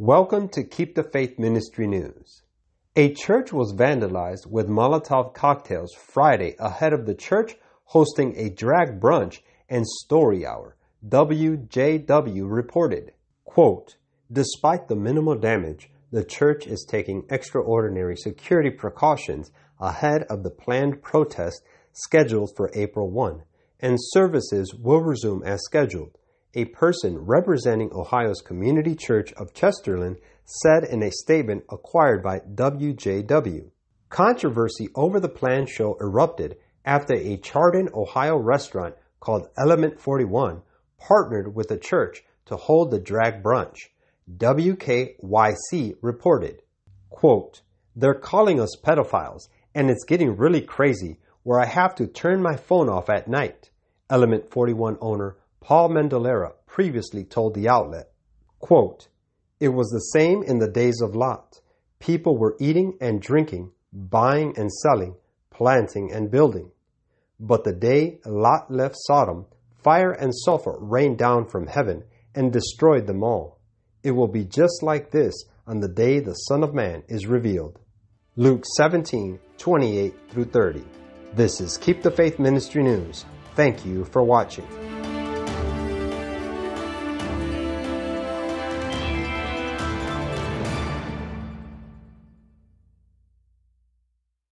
Welcome to Keep the Faith Ministry News. A church was vandalized with Molotov cocktails Friday ahead of the church hosting a drag brunch and story hour, WJW reported. Quote, Despite the minimal damage, the church is taking extraordinary security precautions ahead of the planned protest scheduled for April 1, and services will resume as scheduled. A person representing Ohio's Community Church of Chesterland said in a statement acquired by WJW. Controversy over the planned show erupted after a Chardon, Ohio restaurant called Element 41 partnered with the church to hold the drag brunch. WKYC reported, quote, They're calling us pedophiles, and it's getting really crazy where I have to turn my phone off at night, Element 41 owner Paul Mendelera previously told the outlet. Quote, It was the same in the days of Lot. People were eating and drinking, buying and selling, planting and building. But the day Lot left Sodom, fire and sulfur rained down from heaven and destroyed them all. It will be just like this on the day the Son of Man is revealed. Luke 17, 28 through 30. This is Keep the Faith Ministry News. Thank you for watching.